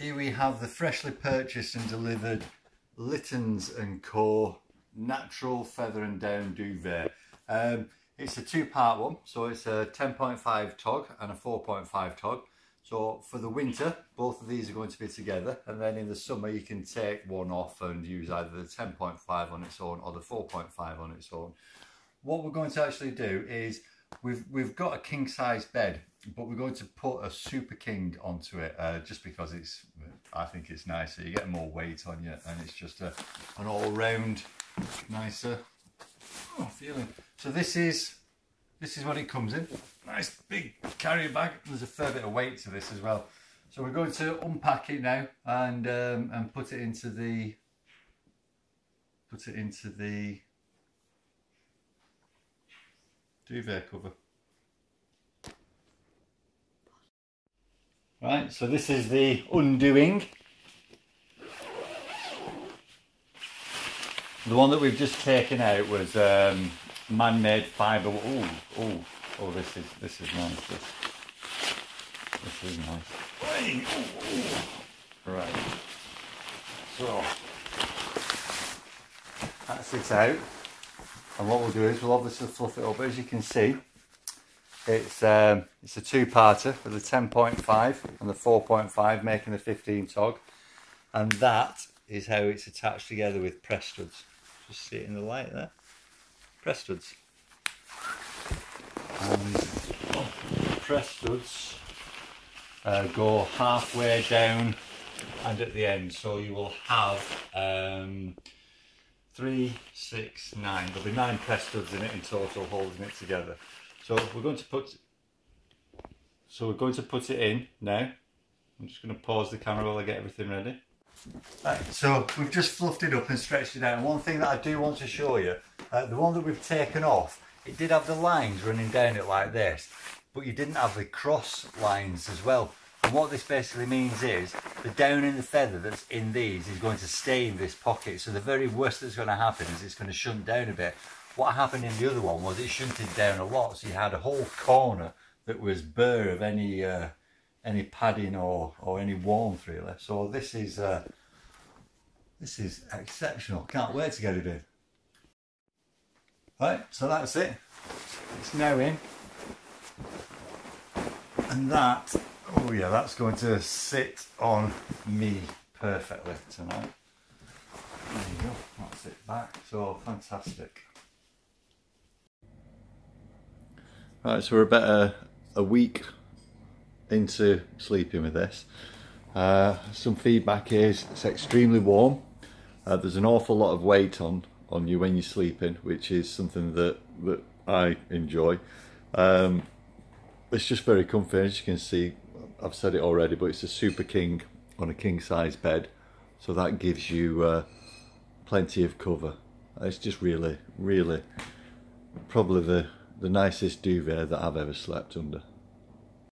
Here we have the freshly purchased and delivered Littens and Co. Natural Feather and Down Duvet. Um, it's a two-part one, so it's a 10.5 tog and a 4.5 tog. So for the winter, both of these are going to be together, and then in the summer you can take one off and use either the 10.5 on its own or the 4.5 on its own. What we're going to actually do is we've we've got a king size bed, but we're going to put a super king onto it uh, just because it's I think it's nicer. You get more weight on you, and it's just a, an all round nicer oh, feeling. So this is this is what it comes in. Nice big carrier bag. There's a fair bit of weight to this as well. So we're going to unpack it now and um, and put it into the put it into the duvet cover. Right, so this is the undoing. The one that we've just taken out was um, man-made fibre. Oh, oh, oh! This is this is nice. This, this is nice. Right. So that's it out. And what we'll do is we'll obviously fluff it up. But as you can see, it's um, it's a two-parter with the 10.5 and the 4.5 making the 15 tog. And that is how it's attached together with press studs. Just see it in the light there. Press studs. And press studs uh, go halfway down and at the end. So you will have um, three, six, nine. There'll be nine press studs in it in total holding it together. So we're going to put so we're going to put it in now. I'm just going to pause the camera while I get everything ready. Right, so we've just fluffed it up and stretched it out. And one thing that I do want to show you, uh, the one that we've taken off, it did have the lines running down it like this, but you didn't have the cross lines as well. And what this basically means is the down in the feather that's in these is going to stay in this pocket. So the very worst that's going to happen is it's going to shunt down a bit. What happened in the other one was it shunted down a lot. So you had a whole corner that was bare of any uh, any padding or, or any warmth really. So this is uh, this is exceptional. Can't wait to get it in. Right, so that's it. It's now in. And that Oh yeah, that's going to sit on me perfectly tonight. There you go, that's it back. So fantastic. Right, so we're about a, a week into sleeping with this. Uh, some feedback is it's extremely warm. Uh, there's an awful lot of weight on on you when you're sleeping, which is something that that I enjoy. Um, it's just very comfy, as you can see. I've said it already, but it's a super king on a king size bed. So that gives you uh, plenty of cover. It's just really, really probably the, the nicest duvet that I've ever slept under.